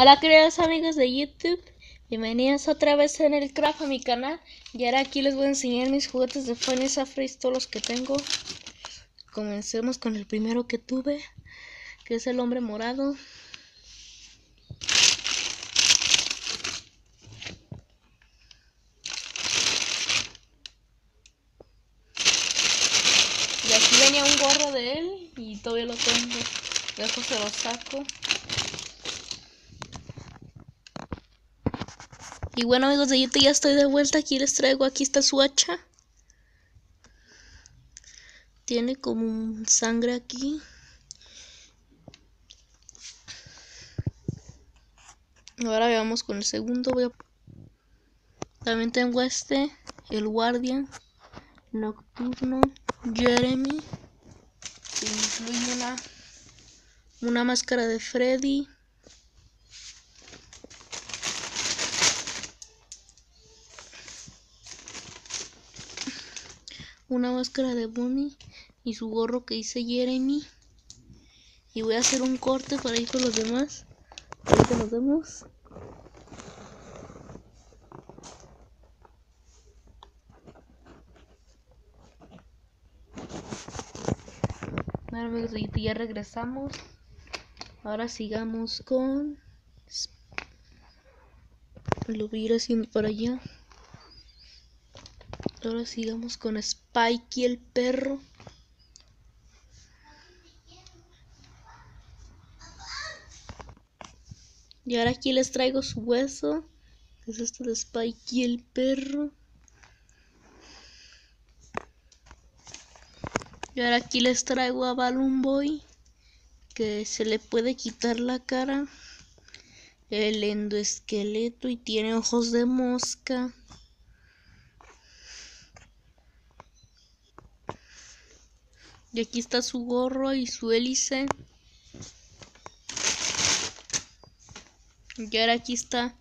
Hola queridos amigos de YouTube, bienvenidos otra vez en el craft a mi canal y ahora aquí les voy a enseñar mis juguetes de Funny Safrays, todos los que tengo. Comencemos con el primero que tuve, que es el hombre morado. Y aquí venía un gorro de él y todavía lo tengo. Después se lo saco. Y bueno amigos de YouTube ya estoy de vuelta, aquí les traigo, aquí está su hacha. Tiene como sangre aquí. Ahora veamos con el segundo. Voy a... También tengo este, el guardián, nocturno, Jeremy. Incluye una, una máscara de Freddy. Una máscara de Bunny y su gorro que dice Jeremy. Y voy a hacer un corte para ir con los demás. Ahorita nos vemos. Bueno amigos, ya regresamos. Ahora sigamos con... Lo voy a ir haciendo para allá. Ahora sigamos con Spikey el perro. Y ahora aquí les traigo su hueso. Que es este de Spikey el perro. Y ahora aquí les traigo a Balloon Boy. Que se le puede quitar la cara. El endoesqueleto y tiene ojos de mosca. Y aquí está su gorro y su hélice. Y ahora aquí está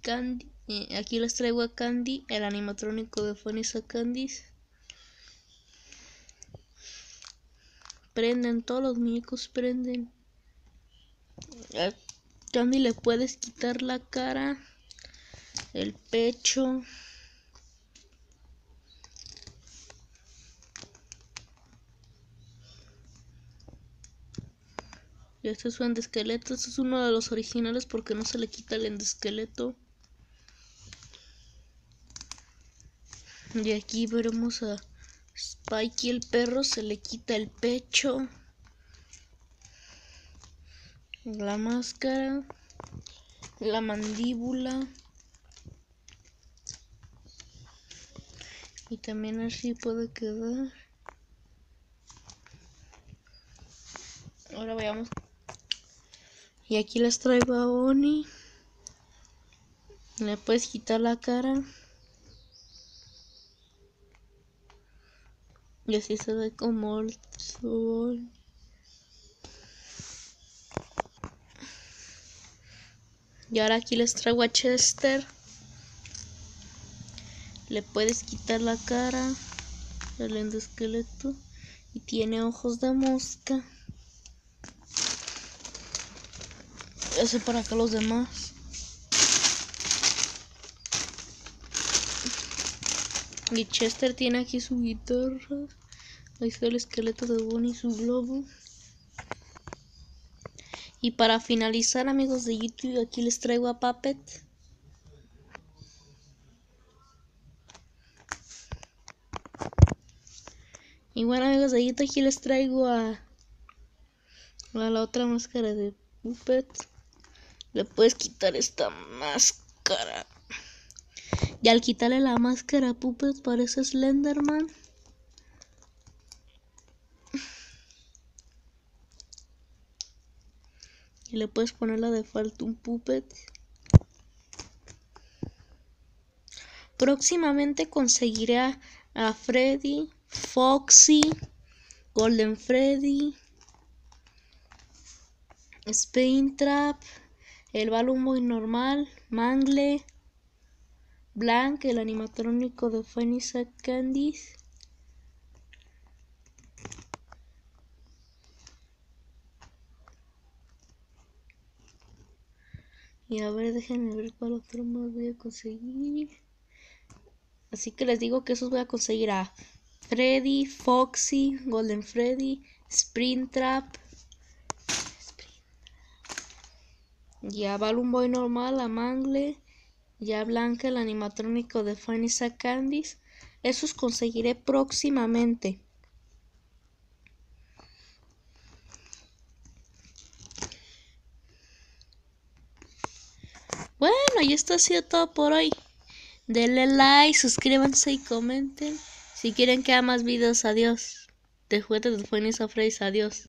Candy. Eh, aquí les traigo a Candy, el animatrónico de Fonisa Candies. Prenden, todos los muñecos prenden. A Candy le puedes quitar la cara, el pecho. Este es su endesqueleto. Este es uno de los originales porque no se le quita el endesqueleto. Y aquí veremos a Spikey el perro. Se le quita el pecho. La máscara. La mandíbula. Y también así puede quedar. Ahora veamos y aquí les traigo a Oni. Le puedes quitar la cara. Y así se ve como el sol. Y ahora aquí les traigo a Chester. Le puedes quitar la cara, el endosqueleto y tiene ojos de mosca. Hace para acá los demás. Y Chester tiene aquí su guitarra. Ahí está el esqueleto de Bonnie y su globo. Y para finalizar, amigos de YouTube, aquí les traigo a Puppet. Y bueno, amigos de YouTube, aquí les traigo a, a la otra máscara de Puppet le puedes quitar esta máscara. Y al quitarle la máscara, Puppet parece Slenderman. Y le puedes poner la de falta un Puppet. Próximamente conseguiré a, a Freddy, Foxy, Golden Freddy, Spain Trap el muy normal, Mangle, Blank, el animatrónico de Funny Candies. Y a ver, déjenme ver cuál otro más voy a conseguir. Así que les digo que esos voy a conseguir a Freddy, Foxy, Golden Freddy, Springtrap. Ya Balloon Boy normal, a Mangle. Ya Blanca, el animatrónico de Funny Candies. Esos conseguiré próximamente. Bueno, y esto ha sido todo por hoy. Denle like, suscríbanse y comenten. Si quieren que haga más videos, adiós. De juguetes de Funny Adiós.